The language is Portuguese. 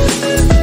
Música